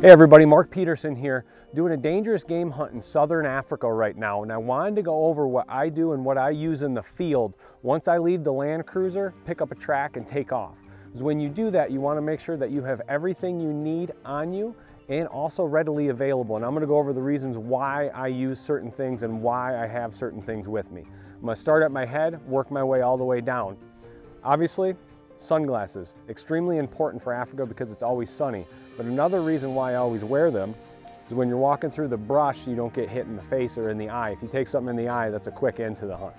Hey everybody, Mark Peterson here, doing a dangerous game hunt in Southern Africa right now. And I wanted to go over what I do and what I use in the field once I leave the Land Cruiser, pick up a track and take off. Because when you do that, you wanna make sure that you have everything you need on you and also readily available. And I'm gonna go over the reasons why I use certain things and why I have certain things with me. I'm gonna start at my head, work my way all the way down. Obviously, sunglasses, extremely important for Africa because it's always sunny. But another reason why I always wear them is when you're walking through the brush, you don't get hit in the face or in the eye. If you take something in the eye, that's a quick end to the hunt.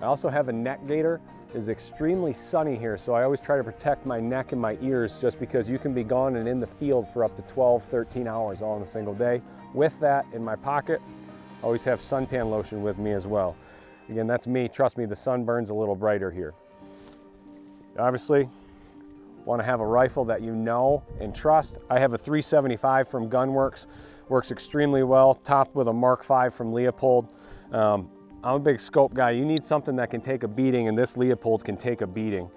I also have a neck gaiter. It's extremely sunny here, so I always try to protect my neck and my ears just because you can be gone and in the field for up to 12, 13 hours all in a single day. With that in my pocket, I always have suntan lotion with me as well. Again, that's me. Trust me, the sun burns a little brighter here. Obviously, want to have a rifle that you know and trust. I have a 375 from Gunwerks, works extremely well, topped with a Mark V from Leupold. Um, I'm a big scope guy. You need something that can take a beating and this Leupold can take a beating.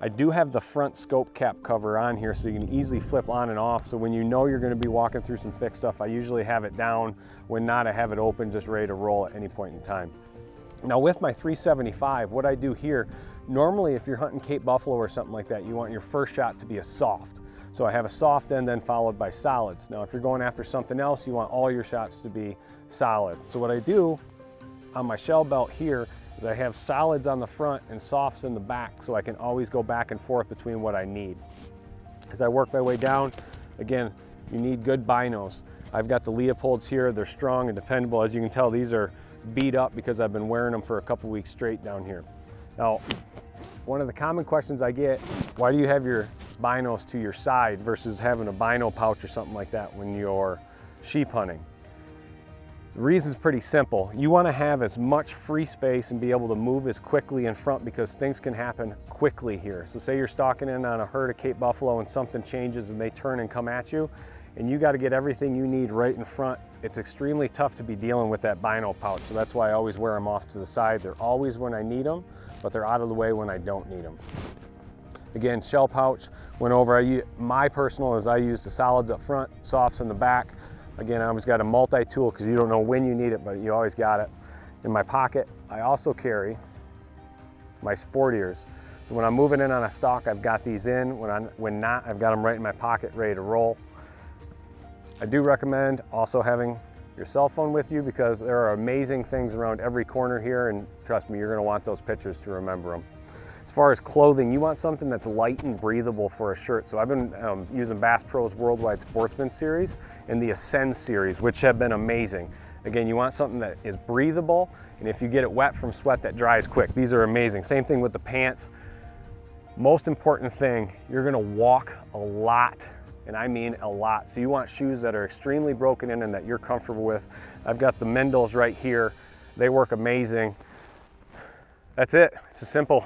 I do have the front scope cap cover on here so you can easily flip on and off. So when you know you're gonna be walking through some thick stuff, I usually have it down. When not, I have it open, just ready to roll at any point in time. Now with my 375, what I do here, normally if you're hunting Cape Buffalo or something like that, you want your first shot to be a soft. So I have a soft end then followed by solids. Now if you're going after something else, you want all your shots to be solid. So what I do on my shell belt here is I have solids on the front and softs in the back so I can always go back and forth between what I need. As I work my way down, again, you need good binos. I've got the Leupolds here, they're strong and dependable. As you can tell, these are beat up because I've been wearing them for a couple weeks straight down here. Now, one of the common questions I get, why do you have your binos to your side versus having a bino pouch or something like that when you're sheep hunting? The reason's pretty simple. You wanna have as much free space and be able to move as quickly in front because things can happen quickly here. So say you're stalking in on a herd of Cape Buffalo and something changes and they turn and come at you, and you gotta get everything you need right in front. It's extremely tough to be dealing with that bino pouch. So that's why I always wear them off to the side. They're always when I need them, but they're out of the way when I don't need them. Again, shell pouch went over. I, my personal is I use the solids up front, softs in the back. Again, I always got a multi-tool because you don't know when you need it, but you always got it. In my pocket, I also carry my sport ears. So when I'm moving in on a stock, I've got these in. When, I'm, when not, I've got them right in my pocket, ready to roll. I do recommend also having your cell phone with you because there are amazing things around every corner here and trust me, you're gonna want those pictures to remember them. As far as clothing, you want something that's light and breathable for a shirt. So I've been um, using Bass Pro's Worldwide Sportsman series and the Ascend series, which have been amazing. Again, you want something that is breathable, and if you get it wet from sweat, that dries quick. These are amazing. Same thing with the pants. Most important thing, you're gonna walk a lot and I mean a lot. So you want shoes that are extremely broken in and that you're comfortable with. I've got the Meindl's right here. They work amazing. That's it, it's a simple.